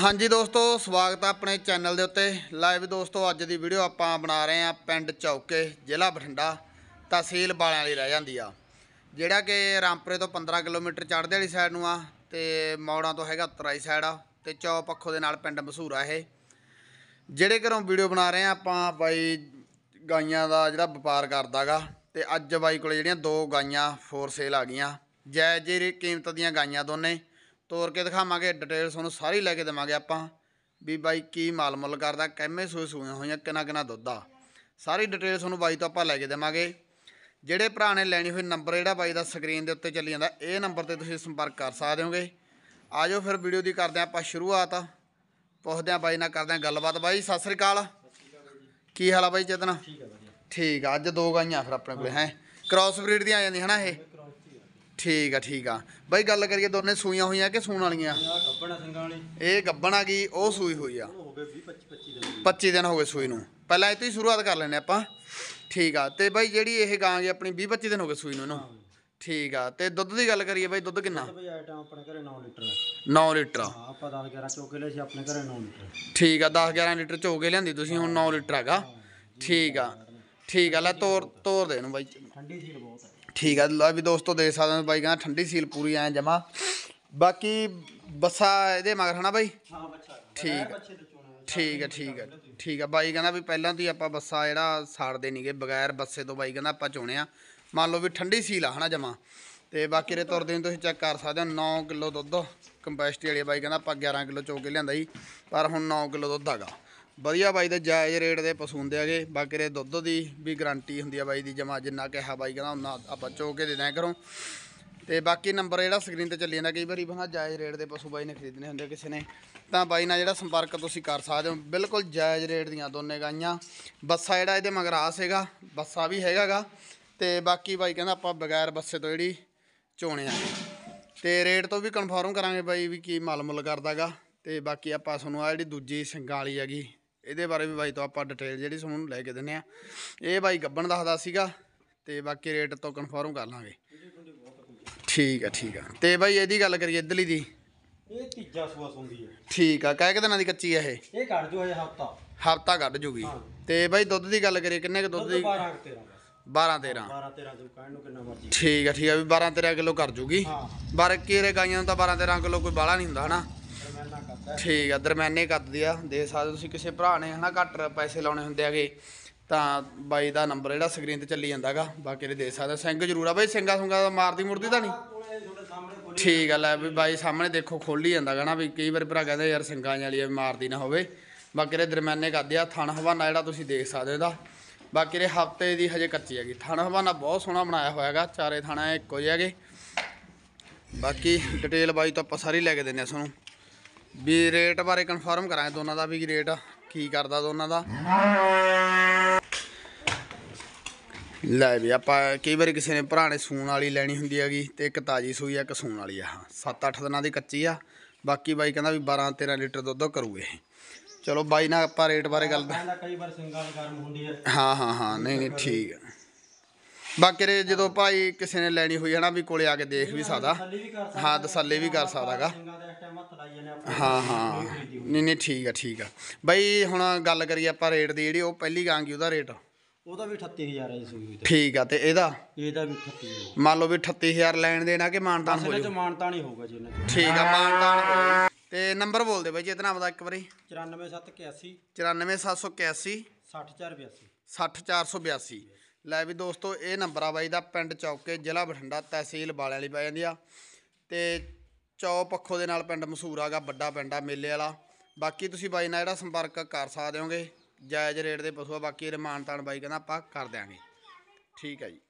ਹਾਂਜੀ ਦੋਸਤੋ, ਸਵਾਗਤ ਆ ਆਪਣੇ ਚੈਨਲ ਦੇ ਉੱਤੇ। ਲਾਈਵ ਦੋਸਤੋ, ਅੱਜ ਦੀ ਵੀਡੀਓ ਆਪਾਂ ਬਣਾ ਰਹੇ ਹਾਂ ਪਿੰਡ ਚੌਕੇ, ਜ਼ਿਲ੍ਹਾ ਬਠਿੰਡਾ, ਤਹਿਸੀਲ ਬਾਲਿਆਂ ਵਾਲੀ ਰਹਿ ਜਾਂਦੀ ਆ। ਜਿਹੜਾ ਕਿ ਰਾਮਪੁਰੇ ਤੋਂ 15 ਕਿਲੋਮੀਟਰ ਚੜ੍ਹਦੇ ਵਾਲੀ ਸਾਈਡ ਨੂੰ ਆ ਤੇ ਮੌੜਾਂ ਤੋਂ ਹੈਗਾ ਉਤਰਾਈ ਸਾਈਡ ਆ ਤੇ ਚੌ ਪੱਖੋ ਦੇ ਨਾਲ ਪਿੰਡ ਮਸ਼ਹੂਰ ਆ ਇਹ। ਜਿਹੜੇ ਘਰੋਂ ਵੀਡੀਓ ਬਣਾ ਰਹੇ ਆ ਆਪਾਂ, ਬਾਈ ਗਾਈਆਂ ਦਾ ਜਿਹੜਾ ਵਪਾਰ ਕਰਦਾਗਾ ਤੇ ਅੱਜ ਬਾਈ ਕੋਲੇ ਜਿਹੜੀਆਂ ਦੋ ਗਾਈਆਂ ਫੋਰ ਸੇਲ ਆ ਗਈਆਂ। ਜੈ ਜਿਹੀ ਕੀਮਤ ਦੀਆਂ ਗਾਈਆਂ ਦੋਨੇ। ਤੋਰ ਕੇ ਦਿਖਾਵਾਂਗੇ ਡਿਟੇਲ ਤੁਹਾਨੂੰ ਸਾਰੀ ਲੈ ਕੇ ਦੇਵਾਂਗੇ ਆਪਾਂ। ਵੀ ਬਾਈ ਕੀ ਮਾਲ ਮੁੱਲ ਕਰਦਾ ਕਿੰਨੇ ਸੂਏ ਸੂਈਆਂ ਹੋਈਆਂ ਕਿੰਨਾ ਕਿੰਨਾ ਦੁੱਧ ਆ। ਸਾਰੀ ਡਿਟੇਲ ਤੁਹਾਨੂੰ ਬਾਈ ਤੋਂ ਆਪਾਂ ਲੈ ਕੇ ਦੇਵਾਂਗੇ। ਜਿਹੜੇ ਭਰਾ ਨੇ ਲੈਣੀ ਹੋਈ ਨੰਬਰ ਜਿਹੜਾ ਬਾਈ ਦਾ ਸਕਰੀਨ ਦੇ ਉੱਤੇ ਚੱਲੀ ਜਾਂਦਾ ਇਹ ਨੰਬਰ ਤੇ ਤੁਸੀਂ ਸੰਪਰਕ ਕਰ ਸਕਦੇ ਹੋਗੇ। ਆਜੋ ਫਿਰ ਵੀਡੀਓ ਦੀ ਕਰਦੇ ਆਪਾਂ ਸ਼ੁਰੂਆਤ। ਪੁੱਛਦੇ ਹਾਂ ਬਾਈ ਨਾਲ ਕਰਦੇ ਹਾਂ ਗੱਲਬਾਤ। ਬਾਈ ਸਤਿ ਸ੍ਰੀ ਅਕਾਲ। ਕੀ ਹਾਲ ਆ ਬਾਈ ਚੇਤਨਾ? ਠੀਕ ਹੈ ਵਧੀਆ। ਠੀਕ ਆ ਅੱਜ ਦੋ ਗਾਈਆਂ ਫਿਰ ਆਪਣੇ ਕੋਲੇ ਹੈ। ਕ੍ਰਾਸ ਬਰੀਡ ਦੀਆਂ ਆ ਜਾਂਦੀਆਂ ਹਨਾ ਇਹ। ਠੀਕ ਆ ਠੀਕ ਆ। ਬਾਈ ਗੱਲ ਕਰੀਏ ਦੋਨੇ ਸੂਈਆਂ ਹੋਈਆਂ ਕਿ ਸੂਣ ਵਾਲੀਆਂ? ਆ ਵਾਲੀ। ਇਹ ਗੱਬਣ ਆ ਗਈ ਉਹ ਸੂਈ ਹੋਈ ਆ। ਹੋ ਗਏ 20 25 25 ਦਿਨ 25 ਦਿਨ ਹੋ ਗਏ ਸੂਈ ਨੂੰ। ਪਹਿਲਾਂ ਇਹ ਤੋਂ ਹੀ ਸ਼ੁਰੂਆਤ ਕਰ ਲੈਨੇ ਆਪਾਂ। ਠੀਕ ਆ ਤੇ ਬਾਈ ਜਿਹੜੀ ਇਹ ਗਾਂ ਗੀ ਆਪਣੀ 20 25 ਦਿਨ ਹੋ ਗਏ ਸੂਈ ਨੂੰ ਇਹਨੂੰ। ਠੀਕ ਆ ਤੇ ਦੁੱਧ ਦੀ ਗੱਲ ਕਰੀਏ ਬਾਈ ਦੁੱਧ ਕਿੰਨਾ? ਬਈ ਆਈਟਮ ਆਪਣੇ ਘਰੇ 9 ਲੀਟਰ ਹੈ 9 ਲੀਟਰ ਹਾਂ ਆਪਾਂ 10 11 ਚੋਕੇ ਲਏ ਸੀ ਆਪਣੇ ਘਰੇ 9 ਲੀਟਰ। ਠੀਕ ਆ 10 11 ਲੀਟਰ ਚੋ ਕੇ ਲਿਆਂਦੀ ਤੁਸੀਂ ਹੁਣ 9 ਲੀਟਰ ਹੈਗਾ। ਠੀਕ ਆ ਠੀਕ ਆ ਲੈ ਤੋਰ ਤੋਰ ਦੇ ਇਹਨੂੰ ਬਾਈ। ਠੰਡੀ ਸੀਲ ਬਹੁਤ ਹੈ ਠੀਕ ਆ ਲਓ ਵੀ ਦੋਸਤੋ ਦੇਖ ਸਕਦੇ ਹੋ ਬਾਈ ਕਹਿੰਦਾ ਠੰਡੀ ਸੀਲ ਪੂਰੀ ਐ ਜਮਾ। ਬਾਕੀ ਬੱਸਾ ਇਹਦੇ ਮਗਰ ਹਨਾ ਬਾਈ? ਹਾਂ ਬੱਚਾ ਠੀਕ ਆ। ਦੇ ਠੀਕ ਆ ਠੀਕ ਆ। ਠੀਕ ਆ ਬਾਈ ਕਹਿੰਦਾ ਵੀ ਪਹਿਲਾਂ ਤੋਂ ਹੀ ਆਪਾਂ ਬੱਸਾ ਜਿਹੜਾ ਸਾੜਦੇ ਨਹੀਂਗੇ ਬਗੈਰ ਬੱਸੇ ਤੋਂ ਬਾਈ ਕਹਿੰਦਾ ਆਪਾਂ ਚੋਣੇ ਆ ਮੰਨ ਲਓ ਵੀ ਠੰਡੀ ਸੀਲ ਆ ਹਨਾ ਜਮਾ। ਤੇ ਬਾਕੀ ਰੇ ਤੁਰਦੇ ਨੂੰ ਤੁਸੀਂ ਚੈੱਕ ਕਰ ਸਕਦੇ ਹੋ 9 ਕਿਲੋ ਦੁੱਧ। ਕੰਪੈਸਟੀ ਵਾਲੀ ਬਾਈ ਕਹਿੰਦਾ ਆਪਾਂ 11 ਕਿਲੋ ਚੋ ਕੇ ਲਿਆਂਦਾ ਜੀ ਪਰ ਹੁਣ 9 ਕਿਲੋ ਦੁੱਧ ਹੈਗਾ। ਵਧੀਆ ਬਾਈ ਦੇ ਜਾਇਜ਼ ਰੇਟ ਦੇ ਪਸ਼ੂ ਹੁੰਦੇ ਹੈਗੇ। ਬਾਕੀ ਰੇ ਦੁੱਧ ਦੀ ਵੀ ਗਾਰੰਟੀ ਹੁੰਦੀ ਆ ਬਾਈ ਦੀ ਜਮਾ ਜਿੰਨਾ ਕਿਹਾ ਬਾਈ ਕਹਿੰਦਾ ਉਹਨਾਂ ਆਪਾਂ ਚੋ ਕੇ ਦੇ ਦਿਆਂ ਕਰੋ। ਤੇ ਬਾਕੀ ਨੰਬਰ ਜਿਹੜਾ ਸਕਰੀਨ ਤੇ ਚੱਲੀ ਜਾਂਦਾ, ਕਈ ਵਾਰੀ ਬਣਾ ਜਾਇਜ਼ ਰੇਟ ਦੇ ਪਸ਼ੂ ਬਾਈ ਨੇ ਖਰੀਦਣੇ ਹੁੰਦੇ ਕਿਸੇ ਨੇ। ਤਾਂ ਬਾਈ ਨਾਲ ਜਿਹੜਾ ਸੰਪਰਕ ਤੁਸੀਂ ਕਰ ਸਕਦੇ ਹੋ, ਬਿਲਕੁਲ ਜਾਇਜ਼ ਰੇਟ ਦੀਆਂ ਦੋਨੇ ਗਾਈਆਂ। ਬੱਸਾ ਜਿਹੜਾ ਇਹਦੇ ਮਗਰ ਆ ਸੀਗਾ ਬੱਸਾ ਵੀ ਹੈਗਾਗਾ। ਤੇ ਬਾਕੀ ਬਾਈ ਕਹਿੰਦਾ ਆਪਾਂ ਬਗੈਰ ਬੱਸੇ ਤੋਂ ਜਿਹੜੀ ਚੋਣੇ ਆ। ਤੇ ਰੇਟ ਤੋਂ ਵੀ ਕਨਫਰਮ ਕਰਾਂਗੇ ਬਾਈ ਵੀ ਕੀ ਮੁੱਲ ਮੁੱਲ ਕਰਦਾਗਾ। ਤੇ ਬਾਕੀ ਆਪਾਂ ਤੁਹਾਨੂੰ ਆ ਜਿਹੜੀ ਦੂਜੀ ਸਿੰਘਾਂ ਵਾਲੀ ਹੈਗੀ ਇਹਦੇ ਬਾਰੇ ਵੀ ਬਾਈ ਤੋਂ ਆਪਾਂ ਡਿਟੇਲ ਜਿਹੜੀ ਤੁਹਾਨੂੰ ਲੈ ਕੇ ਦਿੰਨੇ ਆ। ਇਹ ਬਾਈ ਗੱਬਣ ਦੱਸਦਾ ਸੀਗਾ ਤੇ ਬਾਕੀ ਰੇਟ ਤੋਂ ਕਨਫਰਮ ਕਰ ਲਾਂਗੇ। ਠੀਕ ਆ ਠੀਕ ਆ। ਤੇ ਬਾਈ ਇਹਦੀ ਗੱਲ ਕਰੀਏ ਇਧਰਲੀ ਦੀ। ਇਹ ਤੀਜਾ ਸੂਆ ਸੁੰਦੀ ਹੈ। ਠੀਕ ਆ ਕਹਿ ਕਿ ਦਿਨਾਂ ਦੀ ਕੱਚੀ ਆ ਇਹ। ਇਹ ਕੱਢ ਜੋ ਹਜੇ ਹਫਤਾ। ਹਫਤਾ ਕੱਢ ਜੂਗੀ। ਤੇ ਬਾਈ ਦੁੱਧ ਦੀ ਗੱਲ ਕਰੀਏ ਕਿੰਨੇ ਕੁ ਦੁੱਧ ਦੀ? 12 13 ਬਸ। 12 13 12 13 ਜੋ ਕਹਿਣ ਨੂੰ ਕਿੰਨਾ ਮਰਜ਼ੀ। ਠੀਕ ਆ ਠੀਕ ਆ ਵੀ 12 13 ਕਿਲੋ ਕਰ ਜੂਗੀ। ਹਾਂ। ਬਾਕੀ ਰੇ ਗਾਈਆਂ ਨੂੰ ਤਾਂ 12 13 ਕਿਲੋ ਕੋਈ ਬਾਲਾ ਨਹੀਂ ਹੁੰਦਾ ਹਨਾ। ਠੀਕ ਆ, ਦਰਮਿਆਨੇ ਕੱਦਦੀ ਆ, ਦੇ ਸਕਦੇ ਤੁਸੀਂ ਕਿਸੇ ਭਰਾ ਨੇ ਹਨਾ ਘੱਟ ਪੈਸੇ ਲਾਉਣੇ ਹੁੰਦੇ ਆਗੇ ਤਾਂ ਬਾਈ ਦਾ ਨੰਬਰ ਜਿਹੜਾ ਸਕਰੀਨ ਤੇ ਚੱਲੀ ਜਾਂਦਾਗਾ ਬਾਕੀ ਦੇ ਦੇ ਸਕਦੇ ਸਿੰਘ ਜ਼ਰੂਰ ਆ ਬਾਈ, ਸਿੰਘਾ ਸੁੰਗਾ ਦਾ ਮਾਰਦੀ ਮੁਰਦੀ ਤਾਂ ਨਹੀਂ? ਠੀਕ ਆ, ਲੈ ਵੀ ਬਾਈ ਸਾਹਮਣੇ ਦੇਖੋ ਖੋਲੀ ਜਾਂਦਾ ਗਾ ਨਾ ਵੀ ਕਈ ਵਾਰ ਭਰਾ ਕਹਿੰਦੇ ਯਾਰ ਸਿੰਘਾਂ ਵਾਲੀ ਆ ਮਾਰਦੀ ਨਾ ਹੋਵੇ। ਬਾਕੀ ਦੇ ਦਰਮਿਆਨੇ ਕਰਦੇ ਆ, ਥਣ ਹਵਾਨਾ ਜਿਹੜਾ ਤੁਸੀਂ ਦੇਖ ਸਕਦੇ ਹੋ ਇਹਦਾ। ਬਾਕੀ ਦੇ ਹਫ਼ਤੇ ਦੀ ਹਜੇ ਕੱਚੀ ਹੈਗੀ। ਥਾਣਾ ਹਵਾਨਾ ਬਹੁਤ ਸੋਹਣਾ ਬਣਾਇਆ ਹੋਇਆ ਹੈਗਾ, ਚਾਰੇ ਥਾਣਾ ਇੱਕੋ ਜਿਹੇ ਹੈਗੇ। ਬਾਕੀ ਡਿਟੇਲ ਬਾਈ ਤੋਂ ਆਪਾਂ ਸਾਰੀ ਲੈ ਕੇ ਦਿੰਨੇ ਆ ਤੁਹਾਨੂੰ। ਵੀ ਰੇਟ ਬਾਰੇ ਕਨਫਰਮ ਕਰਾਂਗੇ ਦੋਨਾਂ ਦਾ ਵੀ ਰੇਟ ਕੀ ਕਰਦਾ ਦੋਨਾਂ ਦਾ। ਲੈ ਵੀ ਆਪਾਂ ਕਈ ਵਾਰੀ ਕਿਸੇ ਨੇ ਭਰਾ ਨੇ ਸੂਣ ਵਾਲੀ ਲੈਣੀ ਹੁੰਦੀ ਹੈਗੀ ਤੇ ਇੱਕ ਤਾਜੀ ਸੂਈ ਆ ਇੱਕ ਸੂਣ ਵਾਲੀ ਆ। 7-8 ਦਿਨਾਂ ਦੀ ਕੱਚੀ ਆ ਬਾਕੀ ਬਾਈ ਕਹਿੰਦਾ ਵੀ 12-13 ਲੀਟਰ ਦੁੱਧ ਕਰੂ ਇਹ। ਚਲੋ ਬਾਈ ਨਾਲ ਆਪਾਂ ਰੇਟ ਬਾਰੇ ਗੱਲ ਕਈ ਵਾਰ ਦੀ ਗਰਮ ਹੁੰਦੀ ਹੈ ਹਾਂ ਹਾਂ ਹਾਂ ਨਹੀਂ ਨਹੀਂ ਠੀਕ ਆ। ਬਾਕੀ ਰੇ ਜਦੋਂ ਭਾਈ ਕਿਸੇ ਨੇ ਲੈਣੀ ਹੋਈ ਹੈ ਨਾ ਵੀ ਕੋਲੇ ਆ ਕੇ ਦੇਖ ਵੀ ਸਕਦਾ। ਹਾਂ ਤਸੱਲੀ ਵੀ ਕਰ ਸਕਦਾਗਾ। ਹਾਂ ਹਾਂ। ਨਹੀਂ ਨਹੀਂ ਠੀਕ ਆ ਠੀਕ ਆ। ਬਾਈ ਹੁਣ ਗੱਲ ਕਰੀਏ ਆਪਾਂ ਰੇਟ ਦੀ ਜਿਹੜੀ ਉਹ ਪਹਿਲੀ ਗਾਂਗੀ ਉਹਦਾ ਰੇਟ? ਉਹਦਾ ਵੀ 38000 ਹੈ ਜੀ ਸੂਈ ਤੇ। ਠੀਕ ਆ ਤੇ ਇਹਦਾ? ਇਹਦਾ ਵੀ 38000 ਮੰਨ ਲਓ ਵੀ 38000 ਲੈਣ ਦੇਣਾ ਕਿ ਮਾਨਤਾਨ ਹੋ ਅਸਲ ਜਾਊ? ਚ ਮਾਨਤਾ ਨਹੀਂ ਹੋਊਗਾ ਜੀ ਇਹਨਾਂ ਠੀਕ ਆ ਮਾਨਤਾਨ। ਤੇ ਨੰਬਰ ਬੋਲ ਦੇ ਬਾਈ ਜੀ ਇਤਨਾ ਆਪਦਾ ਇੱਕ ਵਾਰੀ। 94781 94781 60482 60482 ਲੈ ਵੀ ਦੋਸਤੋ, ਇਹ ਨੰਬਰ ਆ ਬਾਈ ਦਾ, ਪਿੰਡ ਚੌਕੇ, ਜ਼ਿਲ੍ਹਾ ਬਠਿੰਡਾ, ਤਹਿਸੀਲ ਬਾਲਿਆਂ ਵਾਲੀ ਪੈ ਜਾਂਦੀ ਆ। ਤੇ ਚੌ ਪੱਖੋ ਦੇ ਨਾਲ ਪਿੰਡ ਮਸ਼ਹੂਰ ਆਗਾ ਵੱਡਾ ਪਿੰਡ ਆ, ਮੇਲੇ ਵਾਲਾ। ਬਾਕੀ ਤੁਸੀਂ ਬਾਈ ਨਾਲ ਜਿਹੜਾ ਸੰਪਰਕ ਕਰ ਸਕਦੇ ਹੋਗੇ, ਜਾਇਜ਼ ਰੇਟ ਦੇ ਪਸ਼ੂ ਆ, ਬਾਕੀ ਰਮਾਨਤਾਨ ਬਾਈ ਕਹਿੰਦਾ ਆਪਾਂ ਕਰ ਦਿਆਂਗੇ। ਠੀਕ ਹੈ ਜੀ।